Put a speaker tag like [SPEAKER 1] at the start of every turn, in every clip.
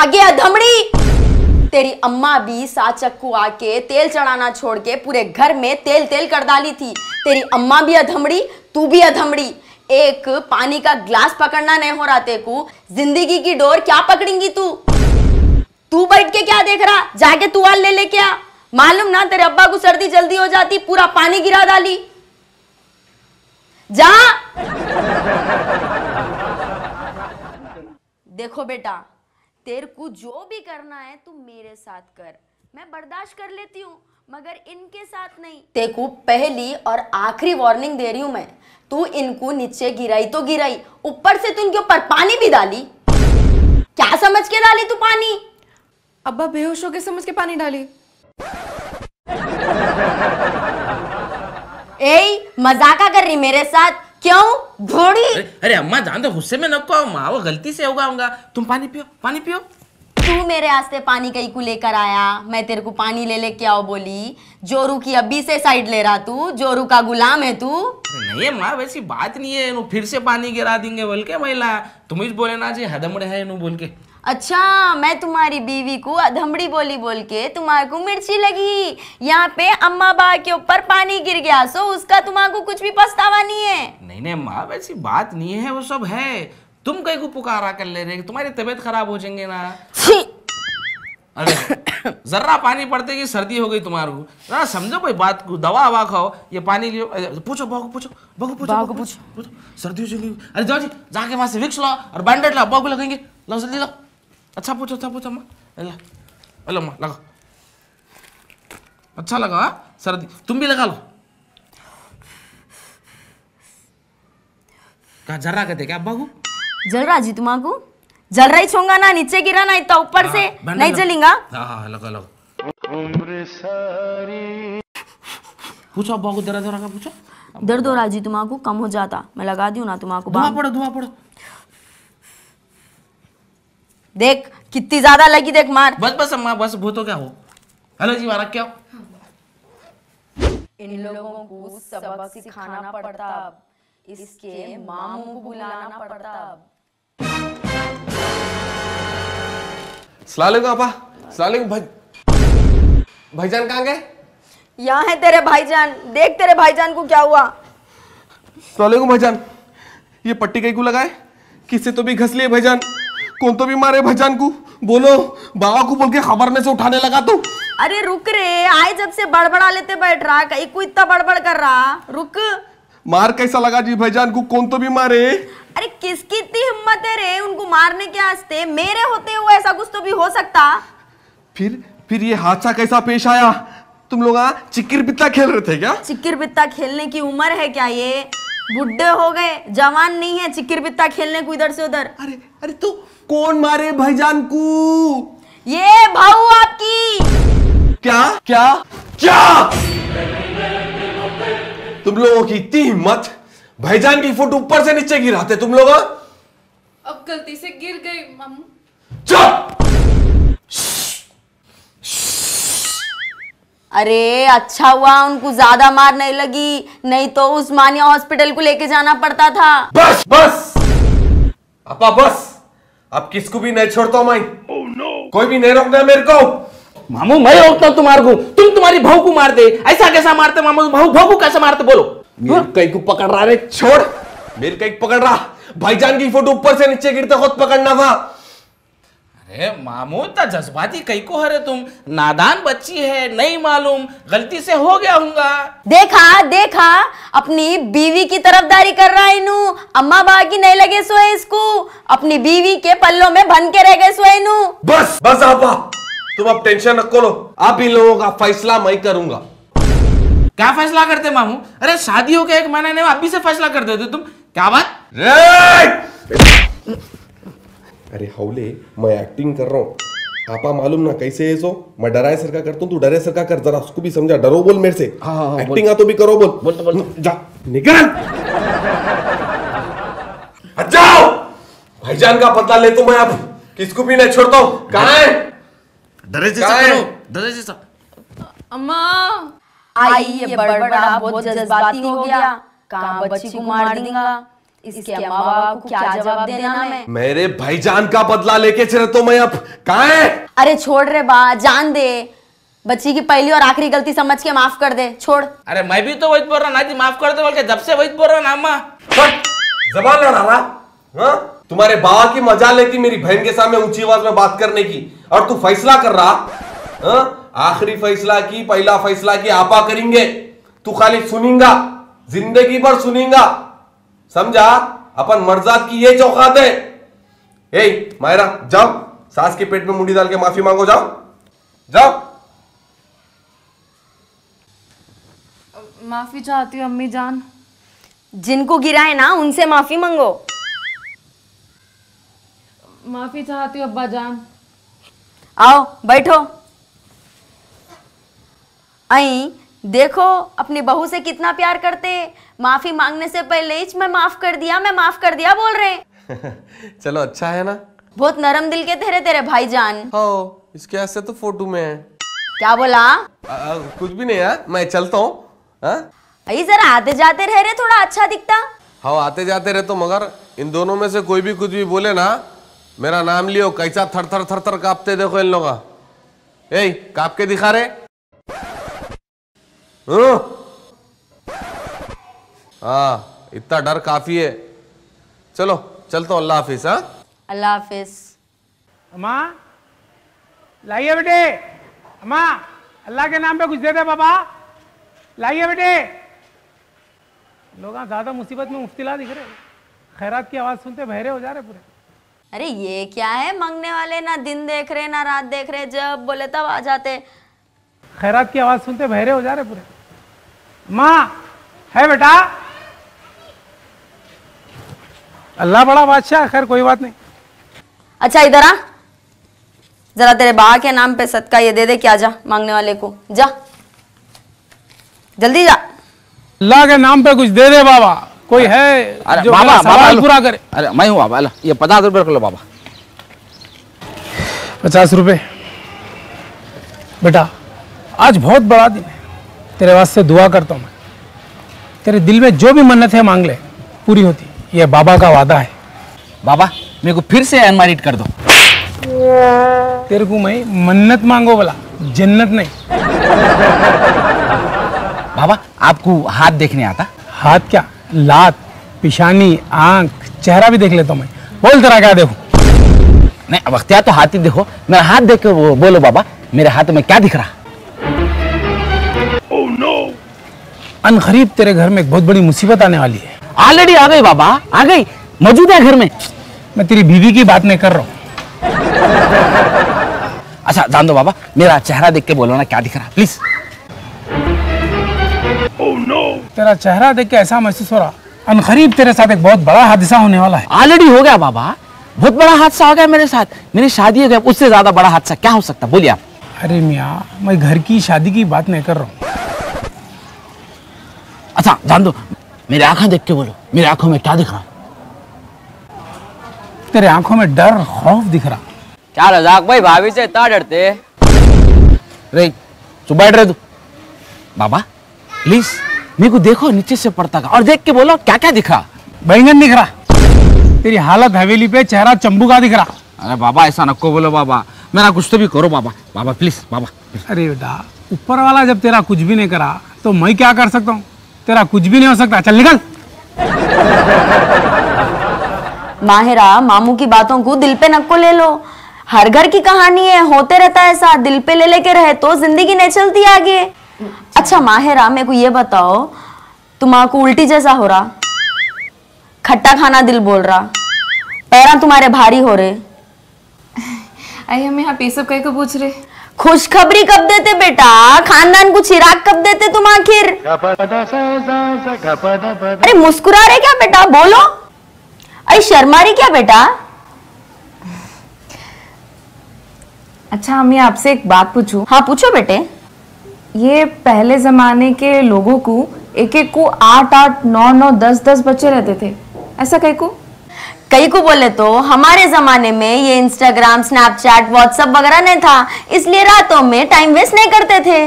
[SPEAKER 1] अगे अधमड़ी। तेरी अम्मा भी चक्कू आके तेल चढ़ाना छोड़ के पूरे घर में तेल तेल कर डाली थी। तेरी अम्मा भी अधमड़ी, तू भी अधमड़ी। एक पानी का ग्लास पकड़ना नहीं हो रहा तेको। ज़िंदगी की डोर क्या पकड़ेंगी तू? तू बैठ के क्या देख रहा? जाके तुआल ले ले क्या मालूम ना तेरे अब्बा को सर्दी जल्दी हो जाती, पूरा पानी गिरा डाली। जा। देखो बेटा तेरे को जो भी करना है तू मेरे साथ कर। मैं बर्दाश्त कर लेती हूँ मगर इनके साथ नहीं। तेको पहली और आखिरी वार्निंग दे रही हूँ मैं। तू इनको नीचे गिराई तो गिराई ऊपर से तू इनके ऊपर पानी भी डाली। क्या समझ के डाली तू पानी?
[SPEAKER 2] अब्बा बेहोश हो के समझ के पानी डाली।
[SPEAKER 1] ए मजाका कर रही मेरे साथ। क्यों? घोड़ी
[SPEAKER 3] अरे अरे अम्मा जान दो गुस्से में नको आओ माँ वो गलती से होगा होगा। तुम पानी पियो पानी पियो।
[SPEAKER 1] तू मेरे आस्ते पानी कहीं को लेकर आया? मैं तेरे को पानी ले लेके आओ बोली? जोरू की अभी से साइड ले रहा तू? जोरू का गुलाम है तू?
[SPEAKER 3] नहीं माँ वैसी बात नहीं है फिर से पानी गिरा देंगे बोल के महिला। तुम ही बोले ना जी हदमड़े है बोल के।
[SPEAKER 1] अच्छा मैं तुम्हारी बीवी को अधमड़ी बोली बोल के तुम्हारे को मिर्ची लगी। यहाँ पे अम्मा बा के ऊपर पानी गिर गया सो उसका तुम्हारे को कुछ भी पछतावा नहीं है।
[SPEAKER 3] नहीं नहीं माँ वैसी बात नहीं है वो सब है। तुम कहीं को पुकारा कर ले रहे तुम्हारी तबीयत खराब हो जाएँगे ना। अरे जर्रा पानी पड़ते कि सर्दी हो गई तुम्हारे को? जरा समझो कोई बात को दवा हवा खाओ ये पानी लियो पूछो बाबू पूछो बाबू पूछो
[SPEAKER 1] बाबू
[SPEAKER 3] पूछो। सर्दी हो जाएगी अरे जाओ जी जाके वहाँ से विक्स लाओ और बैंडेड लाओ बाबू लगेंगे। लाओ जल्दी लाओ। अच्छा पूछो अच्छा पूछो अम्मा ला हेलो अम्मा लगाओ अच्छा लगा हाँ? सर्दी तुम भी लगा लो कहा जर्रा कहते क्या बाबू
[SPEAKER 1] जल रहा जी तुम्हारे को जल रही छोंगा ना नीचे गिरा ना इतना ऊपर से नहीं। जलेगा
[SPEAKER 3] हाँ हाँ लगा लगा पूछो अब्बा को जरा जरा का पूछो
[SPEAKER 1] दर्द हो रहा जी तुम्हारे को कम हो जाता मैं लगा दी ना तुम्हारे को
[SPEAKER 3] धुआँ पड़ो धुआँ पड़ो
[SPEAKER 1] देख कितनी ज़्यादा लगी देख मार।
[SPEAKER 3] बस बस अम्मा बस वो तो क्या हो। हेलो जी मारा क्या हो?
[SPEAKER 1] इन लोगों को सबक सिखाना पड़ता अब। इसके मामू को बुलाना पड़ता अब।
[SPEAKER 4] सलालेकुम आपा। सलालेकुम भाई। भाईजान कहाँ गए?
[SPEAKER 1] यहाँ है तेरे भाईजान। देख तेरे भाईजान को क्या हुआ।
[SPEAKER 4] सलालेकुम भाईजान। ये पट्टी कहीं को लगाए? किससे तो भी घस लिए भाईजान? कौन तो भी मारे भाईजान को? बोलो बाबा को बोल के खबर में से उठाने लगा तो।
[SPEAKER 1] अरे रुक रे आए जब से बड़बड़ा लेते बैठ रहा कहीं को इतना बड़बड़ कर रहा। रुक।
[SPEAKER 4] मार कैसा लगा जी भाईजान को? कौन तो भी मारे।
[SPEAKER 1] अरे किसकी इतनी हिम्मत है रे उनको मारने के वास्ते मेरे होते हुए ऐसा कुछ तो भी हो सकता?
[SPEAKER 4] फिर फिर ये हादसा कैसा पेश आया? तुम लोग यहाँ चिक्किर पित्ता खेल रहे थे क्या?
[SPEAKER 1] चिक्किर बित्ता खेलने की उम्र है क्या ये? बुढ़े हो गए जवान नहीं है चिक्किर बित्ता खेलने को इधर से उधर।
[SPEAKER 4] अरे अरे तो कौन मारे भाईजान को?
[SPEAKER 1] ये भाऊ आपकी।
[SPEAKER 4] क्या? क्या? क्या? तुम लोगों की इतनी हिम्मत भाईजान की फ़ोटो ऊपर से नीचे गिराते तुम लोग हाँ?
[SPEAKER 2] अब गलती से गिर गई मामू।
[SPEAKER 4] चुप!
[SPEAKER 1] अरे अच्छा हुआ उनको ज़्यादा मार नहीं लगी नहीं तो उस्मानिया हॉस्पिटल को लेके जाना पड़ता था।
[SPEAKER 4] बस बस। अपा बस। अब किसको भी नहीं छोड़ता हूँ मैं। कोई भी नहीं रोकना मेरे को।
[SPEAKER 3] मामू मैं रोकता हूँ तुम्हारे को। तुम तुम्हारी भाव को मारते ऐसा कैसा मारते मामू? बहू बहू को कैसे मारते बोलो?
[SPEAKER 4] मेरे कई को पकड़ रहा रे छोड़। मेरे कई को पकड़ रहा। भाईजान की फ़ोटो ऊपर से नीचे गिरते खुद पकड़ना था।
[SPEAKER 3] अरे मामू इतना जज्बाती कई को हरे तुम। नादान बच्ची है नहीं मालूम गलती से हो गया हूँगा
[SPEAKER 1] देखा देखा अपनी बीवी की तरफदारी कर रहा है इनू। अम्मा बा की नहीं लगे सोए इसको। अपनी बीवी के पल्लों में बन के रह गए सोए इनू।
[SPEAKER 4] बस बस आपा तुम अब टेंशन न करो आप इन लोगों का फैसला मैं करूँगा।
[SPEAKER 3] क्या फैसला करते मामू अरे शादी हो के एक महीने में अभी से फैसला कर देते तुम। क्या बात?
[SPEAKER 4] रे! अरे हौले मैं एक्टिंग कर रहा हूँ। आपा मालूम ना कैसे है सो? मैं डराए सर का करता हूँ तू डरे सर का कर जरा उसको भी समझा। डरो बोल मेरे से।
[SPEAKER 3] हाँ, हाँ, हाँ,
[SPEAKER 4] एक्टिंग आ तो भी करो बोल।
[SPEAKER 3] बोल तो, बोल
[SPEAKER 4] जा निकल! जाओ! भाईजान का पता ले तो मैं अब किसको भी नहीं छोड़ता हूँ। कहाँ है?
[SPEAKER 3] डरे से सब करो डरे से सब
[SPEAKER 2] अम्मा!
[SPEAKER 1] आई ये बड़बड़ा बहुत जज्बाती हो गया। कहाँ बच्ची को मार देगा? इसके अम्मा बाबा को क्या जवाब देना मैं?
[SPEAKER 4] मेरे भाईजान का बदला लेके चले तो मैं अब कहा है?
[SPEAKER 1] अरे छोड़ रे बा जान दे। बच्ची की पहली और आखिरी गलती समझ के माफ़ कर दे छोड़।
[SPEAKER 3] अरे मैं भी तो वही बोल रहा ना जी माफ़ कर दो बोल के जब से वही बोल रहा ना अम्मा।
[SPEAKER 4] जबान लड़ा रहा हाँ? तुम्हारे बाबा की मज़ा लेती मेरी बहन के सामने ऊँची आवाज़ में बात करने की और तू फैसला कर रहा? हाँ? आखिरी फैसला की पहला फैसला की आपा करेंगे। तू खाली सुनेगा ज़िंदगी भर सुनेगा। समझा? अपन मर्जाद की ये चौकात। है ए मायरा जाओ। सास के पेट में मुंडी डाल के माफ़ी मांगो जाओ। जाओ।
[SPEAKER 2] माफ़ी चाहती हूँ अम्मी जान।
[SPEAKER 1] जिनको गिराए ना उनसे माफ़ी मांगो।
[SPEAKER 2] माफ़ी चाहती हूँ अब्बा जान।
[SPEAKER 1] आओ बैठो। आई देखो अपनी बहू से कितना प्यार करते माफ़ी मांगने से पहले ही मैं माफ़ कर दिया मैं माफ़ कर दिया बोल रहे हैं।
[SPEAKER 4] चलो अच्छा है ना?
[SPEAKER 1] बहुत नरम दिल के तेरे तेरे भाईजान।
[SPEAKER 4] हो इसके ऐसे तो फ़ोटो में है।
[SPEAKER 1] क्या बोला?
[SPEAKER 4] आ, आ, कुछ भी नहीं है मैं चलता हूँ। हाँ?
[SPEAKER 1] आई जरा आते जाते रह रहे थोड़ा अच्छा दिखता।
[SPEAKER 4] हाँ आते जाते रहे तो मगर इन दोनों में से कोई भी कुछ भी बोले ना मेरा नाम लियो कैसा थर थर थर थर कांपते देखो इन लोग काँप के दिखा रहे? हाँ। इतना डर काफ़ी है। चलो चलता हूँ अल्लाह हाफिज हाँ।
[SPEAKER 1] अल्लाह हाफिज।
[SPEAKER 5] अम्मा लाइए बेटे। अम्मा अल्लाह के नाम पे कुछ दे दे बाबा। लाइए बेटे। लोग ज़्यादा मुसीबत में मुफ्तिला दिख रहे खैरात की आवाज़ सुनते बहरे हो जा रहे पूरे।
[SPEAKER 1] अरे ये क्या है? मांगने वाले ना दिन देख रहे ना रात देख रहे जब बोले तब आ जाते।
[SPEAKER 5] खैरात की आवाज़ सुनते बहरे हो जा रहे पूरे। माँ है बेटा? अल्लाह बड़ा बादशाह खैर कोई बात नहीं।
[SPEAKER 1] अच्छा इधर आ। जरा तेरे बा के नाम पे सदका ये दे दे क्या जा मांगने वाले को। जा। जल्दी जा।
[SPEAKER 5] अल्लाह के नाम पे कुछ दे दे बाबा। कोई है
[SPEAKER 3] अरे
[SPEAKER 5] जो
[SPEAKER 3] बाबा बाबा
[SPEAKER 5] पूरा करे।
[SPEAKER 3] अरे मैं हूँ बाबा ये पचास रुपये रख लो बाबा।
[SPEAKER 5] पचास रुपए? बेटा आज बहुत बड़ा दिन है। तेरे वास्ते दुआ करता हूँ मैं। तेरे दिल में जो भी मन्नत है मांग ले। पूरी होती। ये बाबा का वादा है।
[SPEAKER 3] बाबा मेरे को फिर से अनमारिड कर दो।
[SPEAKER 5] तेरे को मैं मन्नत मांगो बोला जन्नत नहीं।
[SPEAKER 3] बाबा आपको हाथ देखने आता?
[SPEAKER 5] हाथ क्या? लात पिशानी आँख चेहरा भी देख लेता हूँ मैं। बोल तेरा क्या देखो?
[SPEAKER 3] नहीं अब अख्तियार तो हाथ ही देखो। मेरा हाथ देखो बोलो बाबा मेरे हाथ में क्या दिख रहा?
[SPEAKER 5] अन करीब तेरे घर में एक बहुत बड़ी मुसीबत आने वाली है।
[SPEAKER 3] ऑलरेडी आ गई बाबा आ गई। मौजूद है घर में।
[SPEAKER 5] मैं तेरी बीवी की बात नहीं कर रहा हूँ।
[SPEAKER 3] अच्छा जान दो बाबा मेरा चेहरा देख के बोलो ना क्या दिख रहा प्लीज़ oh, no.
[SPEAKER 5] तेरा चेहरा देख के ऐसा महसूस हो रहा अन करीब तेरे साथ एक बहुत बड़ा हादसा होने वाला है।
[SPEAKER 3] ऑलरेडी हो गया बाबा। बहुत बड़ा हादसा हो गया मेरे साथ। मेरी शादी हो गया उससे ज़्यादा बड़ा हादसा क्या हो सकता बोलिए आप।
[SPEAKER 5] अरे मियाँ मैं घर की शादी की बात नहीं कर रहा हूँ।
[SPEAKER 3] अच्छा जान दो। मेरी आँखें देख के बोलो। मेरी आँखों में क्या दिख रहा?
[SPEAKER 5] तेरे आँखों में डर खौफ दिख रहा।
[SPEAKER 6] क्या रजाक भाई भाभी से इतना डरते?
[SPEAKER 3] रे चुप बैठ रहे तू। बाबा प्लीज़ मेरे को देखो नीचे से पड़ता का। और देख के बोलो क्या क्या दिख? रहा
[SPEAKER 5] बैंगन दिख रहा। तेरी हालत हवेली पे चेहरा चंबू का दिख रहा।
[SPEAKER 3] अरे बाबा ऐसा नको बोलो बाबा। मेरा कुछ तो भी करो बाबा। बाबा प्लीज़ बाबा।
[SPEAKER 5] अरे बेटा ऊपर वाला जब तेरा कुछ भी नहीं करा तो मैं क्या कर सकता हूँ? तेरा कुछ भी नहीं हो सकता। चल निकल।
[SPEAKER 1] माहिरा मामू की बातों को दिल पे नको ले लो। हर घर की कहानी है होते रहता है ऐसा दिल पे ले लेके रहे तो ज़िंदगी नहीं चलती आगे। अच्छा माहिरा मेरे को ये बताओ तुम्हारा उल्टी जैसा हो रहा? खट्टा खाना दिल बोल रहा। पैरा तुम्हारे भारी हो रहे।
[SPEAKER 2] आई हम यहाँ पे सब कहीं को पूछ रहे।
[SPEAKER 1] खुशखबरी कब देते बेटा? खानदान को चिराग कब देते तुम आखिर? अरे मुस्कुरा रहे क्या बेटा? बोलो। अरे शर्मा रही क्या बेटा?
[SPEAKER 2] अच्छा हम ये आपसे एक बात पूछूँ।
[SPEAKER 1] हाँ पूछो बेटे।
[SPEAKER 2] ये पहले जमाने के लोगों को एक एक को आठ आठ नौ नौ दस दस बच्चे रहते थे। ऐसा कहीं को?
[SPEAKER 1] कई को बोले तो हमारे जमाने में ये इंस्टाग्राम स्नैपचैट व्हाट्सएप वगैरह नहीं था इसलिए रातों में टाइम वेस्ट नहीं करते थे।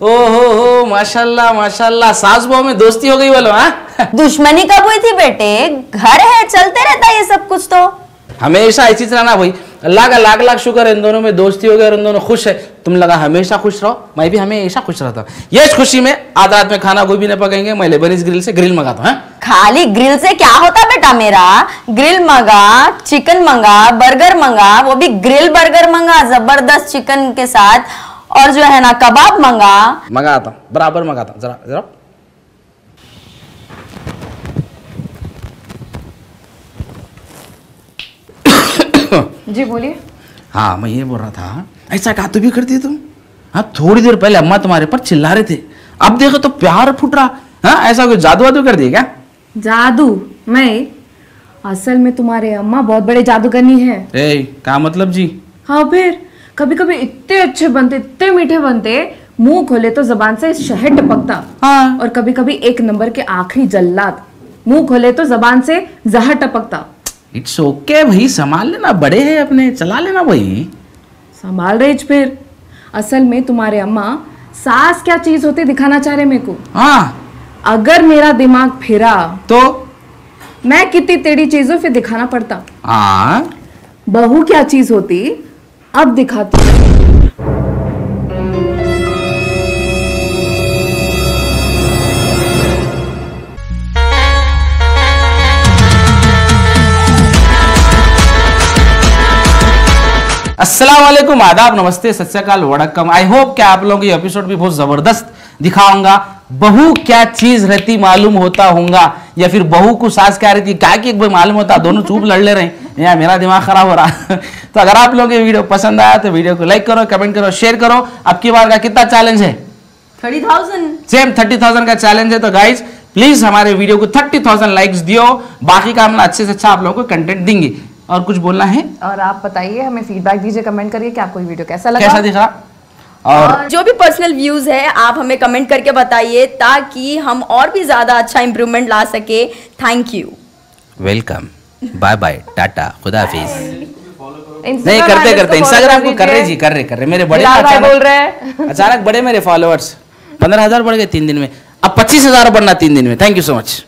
[SPEAKER 3] ओ हो हो माशाल्लाह माशाल्लाह सास बहू में दोस्ती हो गई बोलो हाँ?
[SPEAKER 1] दुश्मनी कब हुई थी बेटे? घर है चलते रहता ये सब कुछ तो।
[SPEAKER 3] हमेशा ऐसी तरह ना भाई। अल्लाह का लाख लाख शुक्र है इन दोनों में दोस्ती हो गई और इन दोनों खुश है। तुम लगा हमेशा खुश रहो। मैं भी हमेशा खुश रहता हूँ। ये खुशी में आध रात में खाना कोई भी नहीं पकाएँगे मैं लेबनीज ग्रिल से ग्रिल मंगाता हूँ हाँ?
[SPEAKER 1] खाली ग्रिल से क्या होता बेटा मेरा? ग्रिल मंगा चिकन मंगा बर्गर मंगा वो भी ग्रिल बर्गर मंगा ज़बरदस्त चिकन के साथ। और जो है ना कबाब मंगा।
[SPEAKER 3] मंगाता हूँ बराबर मंगाता हूँ जरा जरा।
[SPEAKER 2] जी बोलिए।
[SPEAKER 3] हाँ मैं ये बोल रहा था ऐसा कहा तू भी करती है तुम। हाँ थोड़ी देर पहले अम्मा तुम्हारे पर चिल्ला रहे थे। अब देखो तो प्यार फूट रहा। हाँ ऐसा कोई जादू वादू कर दिया क्या?
[SPEAKER 2] जादू? मैं असल में तुम्हारे अम्मा बहुत बड़े जादूगरनी है।
[SPEAKER 3] ए क्या मतलब जी?
[SPEAKER 2] हाँ फिर। कभी कभी इतने अच्छे बनते इतने मीठे बनते मुँह खोले तो जबान से शहद टपकता।
[SPEAKER 3] हाँ।
[SPEAKER 2] और कभी कभी एक नंबर के आखिरी जल्लाद मुँह खोले तो जबान से जहर टपकता।
[SPEAKER 3] इट्स ओके भाई संभाल लेना बड़े हैं अपने चला लेना भाई
[SPEAKER 2] संभाल रहे फिर। असल में तुम्हारे अम्मा सास क्या चीज़ होती दिखाना चाह रहे मेरे को?
[SPEAKER 3] हाँ।
[SPEAKER 2] अगर मेरा दिमाग फिरा
[SPEAKER 3] तो?
[SPEAKER 2] मैं कितनी टेढ़ी चीज़ों फिर दिखाना पड़ता।
[SPEAKER 3] हाँ।
[SPEAKER 2] बहू क्या चीज़ होती अब दिखाती।
[SPEAKER 3] अस्सलाम वालेकुम आदाब नमस्ते सत श्रीकाल वड़कम आई होप कि आप लोगों को एपिसोड भी बहुत ज़बरदस्त दिखाऊँगा। बहू क्या चीज़ रहती मालूम होता होगा या फिर बहू को सास क्या रहती क्या कि एक बार मालूम होता दोनों चुप लड़ ले रहे हैं? या मेरा दिमाग खराब हो रहा। तो अगर आप लोगों को वीडियो पसंद आया तो वीडियो को लाइक करो कमेंट करो शेयर करो। अब की बार का कितना चैलेंज है?
[SPEAKER 1] Thirty thousand.
[SPEAKER 3] Same thirty thousand का चैलेंज है। तो गाइज़ प्लीज़ हमारे वीडियो को थर्टी थाउज़ेंड लाइक्स दियो। बाकी का हम अच्छे से अच्छा आप लोगों को कंटेंट देंगे। और कुछ बोलना है?
[SPEAKER 2] और आप बताइए हमें फीडबैक दीजिए कमेंट करिए कि आपको ये वीडियो कैसा लगा?
[SPEAKER 3] कैसा दिखा? और
[SPEAKER 1] जो भी पर्सनल व्यूज़ है आप हमें कमेंट करके बताइए ताकि हम और भी ज़्यादा अच्छा इंप्रूवमेंट ला सके। Thank you
[SPEAKER 3] welcome bye bye tata खुदा हाफिज नहीं करते करते। इंस्टाग्राम को
[SPEAKER 2] कर
[SPEAKER 3] रहे जी कर रहे कर रहे। मेरे बड़े
[SPEAKER 2] बोल रहे हैं।
[SPEAKER 3] अचानक बड़े मेरे फॉलोअर्स पंद्रह हज़ार बढ़ गए तीन दिन में। अब पच्चीस हज़ार बढ़ना तीन दिन में। Thank you so much